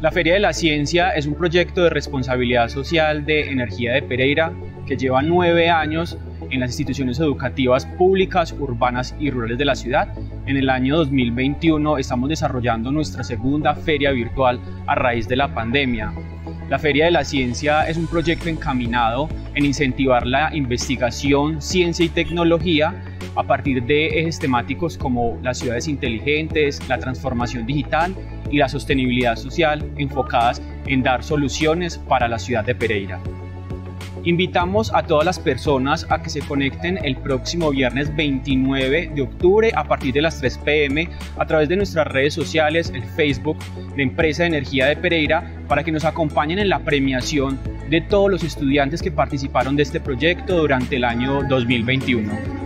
La Feria de la Ciencia es un proyecto de responsabilidad social de Energía de Pereira que lleva nueve años en las instituciones educativas públicas, urbanas y rurales de la ciudad. En el año 2021 estamos desarrollando nuestra segunda feria virtual a raíz de la pandemia. La Feria de la Ciencia es un proyecto encaminado en incentivar la investigación, ciencia y tecnología a partir de ejes temáticos como las ciudades inteligentes, la transformación digital y la sostenibilidad social enfocadas en dar soluciones para la ciudad de Pereira. Invitamos a todas las personas a que se conecten el próximo viernes 29 de octubre a partir de las 3 pm a través de nuestras redes sociales, el Facebook de Empresa de Energía de Pereira, para que nos acompañen en la premiación de todos los estudiantes que participaron de este proyecto durante el año 2021.